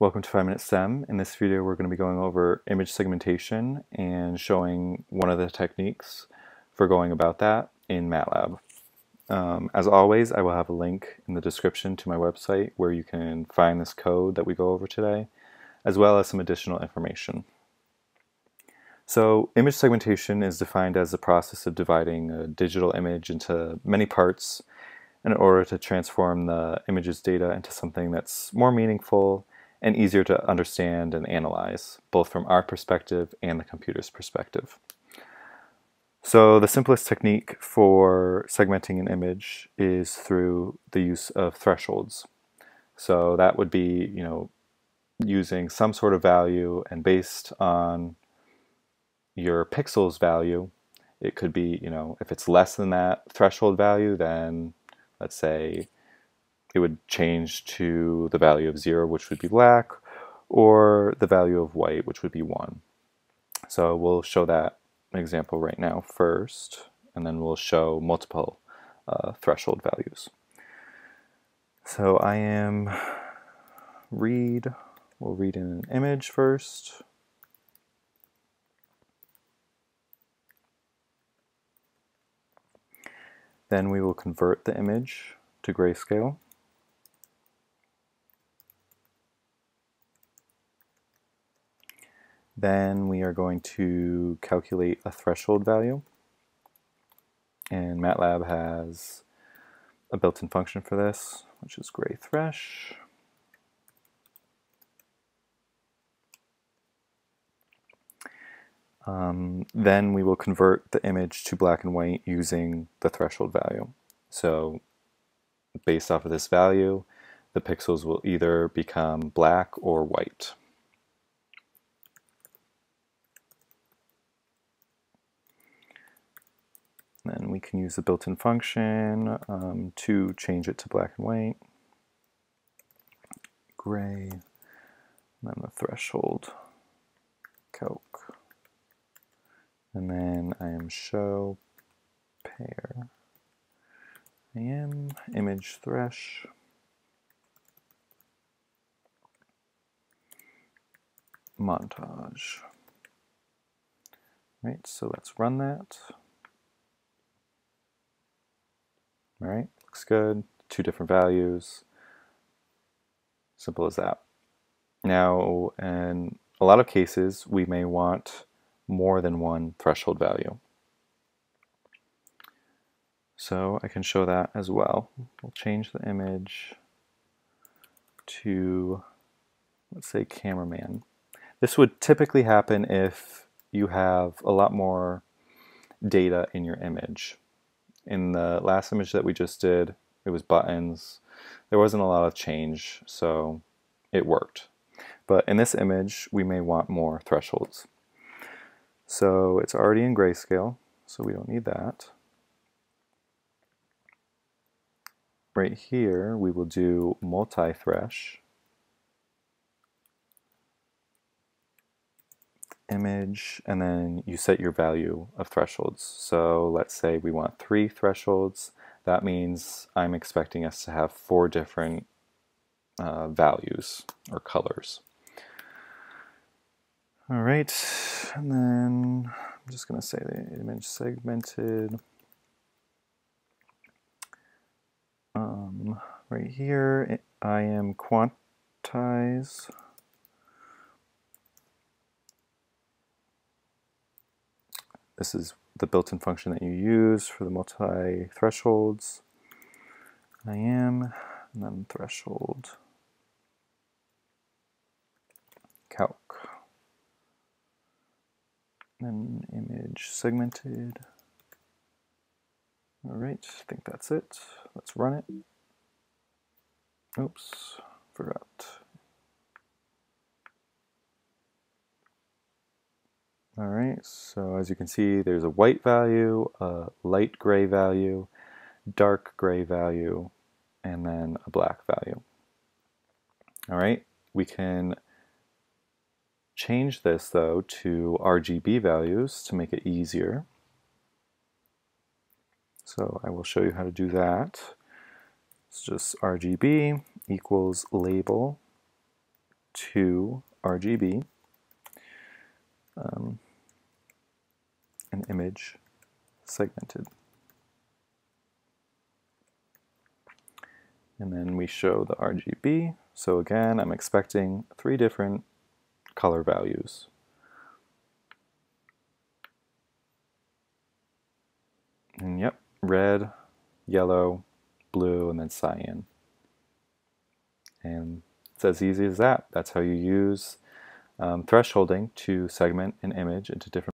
Welcome to 5 Minute STEM. In this video we're going to be going over image segmentation and showing one of the techniques for going about that in MATLAB. Um, as always, I will have a link in the description to my website where you can find this code that we go over today, as well as some additional information. So image segmentation is defined as the process of dividing a digital image into many parts in order to transform the image's data into something that's more meaningful and easier to understand and analyze, both from our perspective and the computer's perspective. So the simplest technique for segmenting an image is through the use of thresholds. So that would be, you know, using some sort of value and based on your pixels value, it could be, you know, if it's less than that threshold value, then let's say it would change to the value of 0, which would be black, or the value of white, which would be 1. So we'll show that example right now first, and then we'll show multiple uh, threshold values. So I am read, we'll read in an image first. Then we will convert the image to grayscale. Then we are going to calculate a threshold value. And MATLAB has a built-in function for this, which is gray thresh. Um, then we will convert the image to black and white using the threshold value. So based off of this value, the pixels will either become black or white. And then we can use the built-in function um, to change it to black and white, gray, and then the threshold, calc. And then I am show pair. I am image thresh. montage. Right, so let's run that. All right, looks good. Two different values. Simple as that. Now, in a lot of cases, we may want more than one threshold value. So I can show that as well. We'll change the image to, let's say, cameraman. This would typically happen if you have a lot more data in your image in the last image that we just did, it was buttons. There wasn't a lot of change, so it worked. But in this image, we may want more thresholds. So it's already in grayscale, so we don't need that. Right here, we will do multi-thresh. Image, and then you set your value of thresholds. So let's say we want three thresholds. That means I'm expecting us to have four different uh, values or colors. All right, and then I'm just going to say the image segmented. Um, right here, I am quantize. This is the built-in function that you use for the multi-thresholds. I am, and then threshold, calc, then image segmented. All right, I think that's it. Let's run it. Oops, forgot. All right, so as you can see, there's a white value, a light gray value, dark gray value, and then a black value. All right, we can change this though to RGB values to make it easier. So I will show you how to do that. It's just RGB equals label to RGB, um, an image segmented. And then we show the RGB. So again, I'm expecting three different color values. And yep, red, yellow, blue, and then cyan. And it's as easy as that. That's how you use um, thresholding to segment an image into different